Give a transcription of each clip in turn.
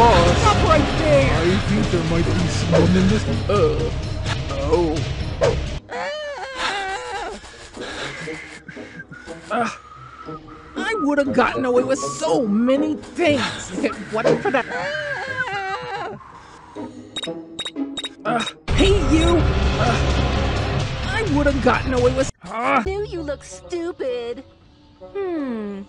Boss, Stop right there! I think there might be someone in this. Uh. Oh. I would have gotten away with so many things if it wasn't for that. Uh, hey, you! Uh, I would have gotten away with. Uh, Knew you look stupid. Hmm.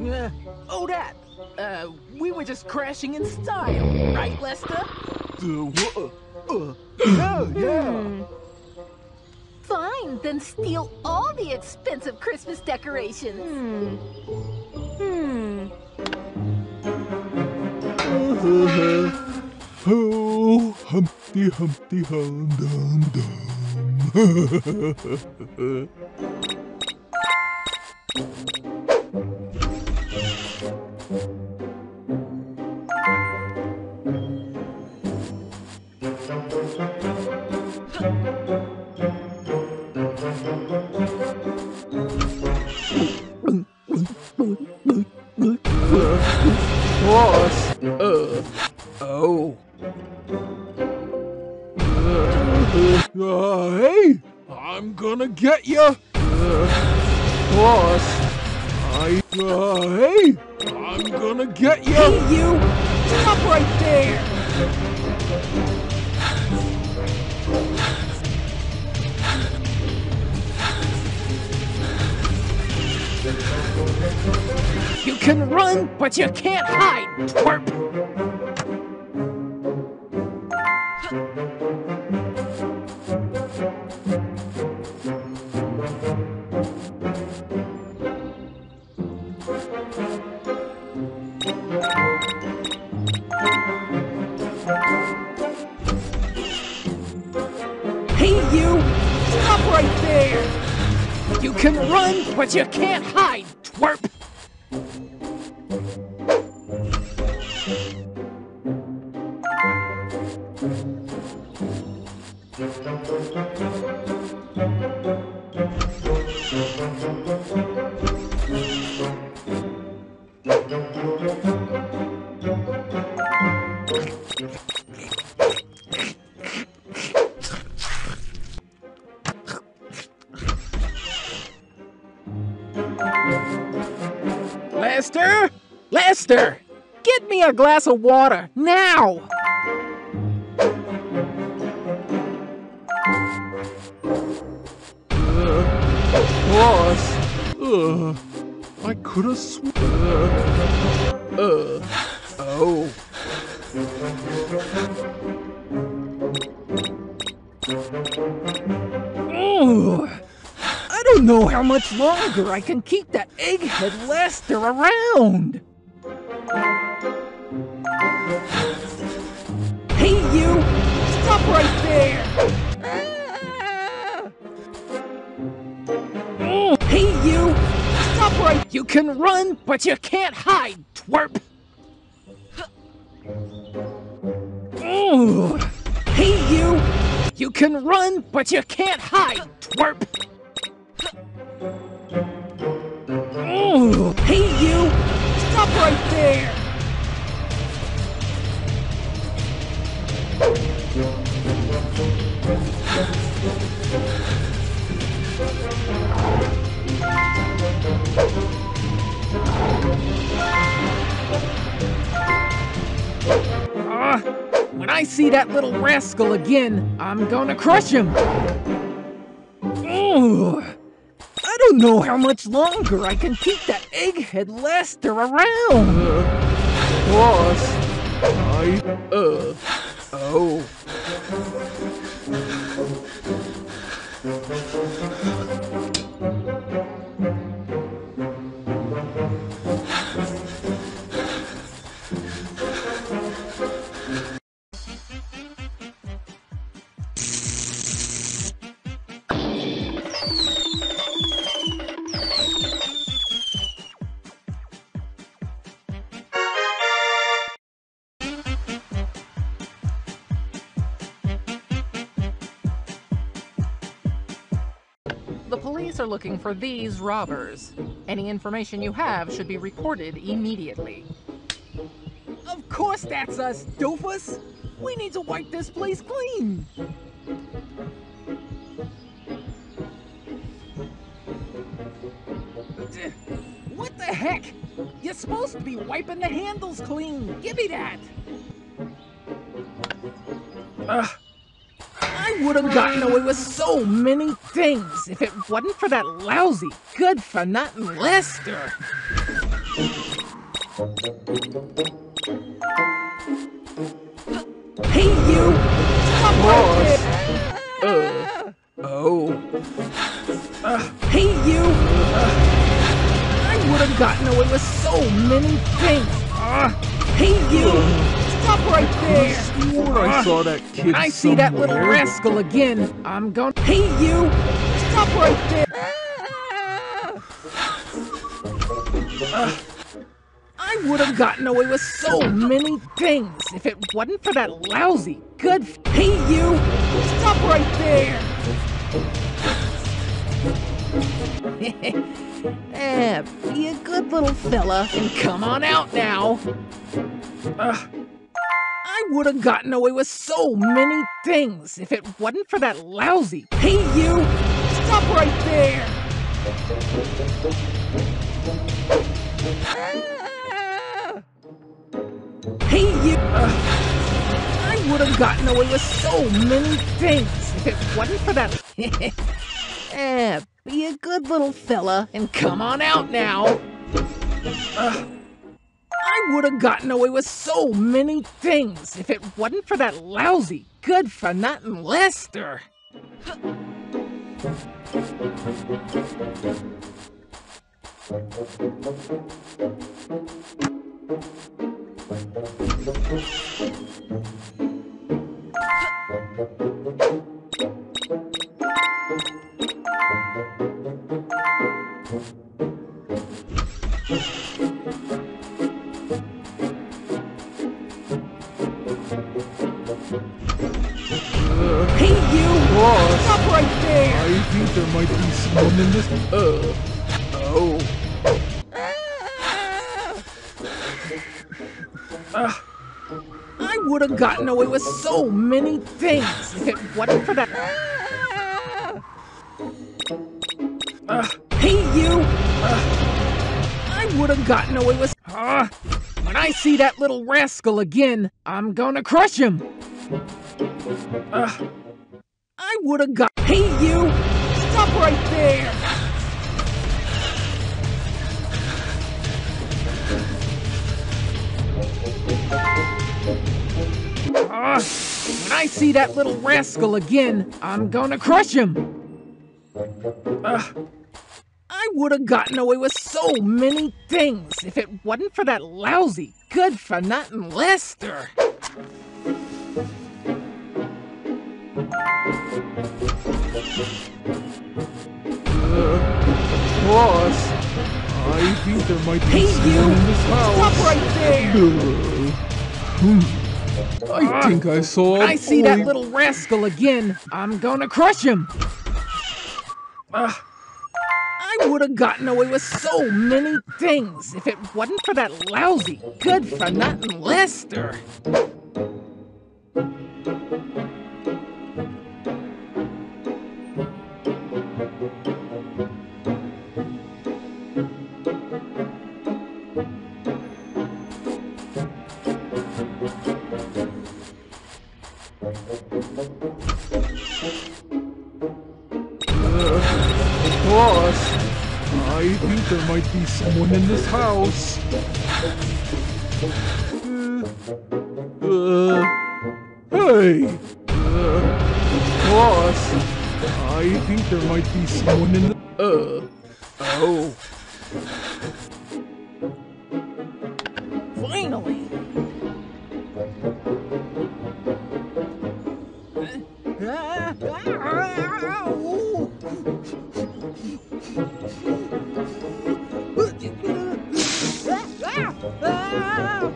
uh, oh, that. Uh, we were just crashing in style, right, Lester? Uh, wha- uh, yeah, yeah. Hmm. Fine, then steal all the expensive Christmas decorations. Hmm. Hmm. Oh, Humpty Humpty Hum Dum Dum. Boss. Uh. Oh. Uh, hey, I'm gonna get ya. Uh, boss. I. Uh, hey, I'm gonna get ya. Hey, you! Stop right there! Run, but you can't hide, twerp! Hey, you! Stop right there! You can run, but you can't hide, twerp! Lester! Lester! Get me a glass of water, now! Uh, I could have sworn. Uh, uh, oh. I don't know how much longer I can keep that egghead Lester around. Hey, you! Stop right there! Mm, Hey, you! You can run, but you can't hide, twerp! Ooh. Hey, you! You can run, but you can't hide, twerp! Ooh. Hey, you! Stop right there! When I see that little rascal again, I'm gonna crush him. Ooh, I don't know how much longer I can keep that egghead Lester around. Boss. I. Uh. Oh. Are looking for these robbers. Any information you have should be reported immediately. Of course that's us, doofus! We need to wipe this place clean! What the heck? You're supposed to be wiping the handles clean! Give me that! Ugh. I would have gotten away with so many things if it wasn't for that lousy, good for nothing Lester. Hey, you! Right there! Oh. Uh, hey, you! Uh, I would have gotten away with so many things. Uh, hey, you! Stop right there! Swore I saw that kid When I see that little rascal again, I'm gonna Hey, you! Stop right there! Uh, I would have gotten away with so many things if it wasn't for that lousy, good. Hey, you! Stop right there! eh, be a good little fella and come on out now. Uh, I would have gotten away with so many things if it wasn't for that lousy. Hey, you! Stop right there! Ah! Hey, you! Uh, I would have gotten away with so many things if it wasn't for that. eh, be a good little fella and come on out now. Uh, I would have gotten away with so many things if it wasn't for that lousy, good for nothing Lester. There! I think there might be someone in this. Uh. Oh. Ah. I would have gotten away with so many things if it wasn't for that. Ah. hey, you! Ah. I would have gotten away with. Ah. when I see that little rascal again, I'm gonna crush him. Ah. I would have got. Hey, you! Stop right there! Ah, when I see that little rascal again, I'm gonna crush him. Ah, I would have gotten away with so many things if it wasn't for that lousy, good for nothing Lester. Boss. I think there might be Hey, someone you! in this house. Stop right there! Hmm. I think I saw. I see that little rascal again, I'm gonna crush him. Ah, I would have gotten away with so many things if it wasn't for that lousy, good for nothing Lester. Boss. I think there might be someone in this house. Uh, uh, hey. Uh, boss. I think there might be someone in the. Uh. Oh. Ah!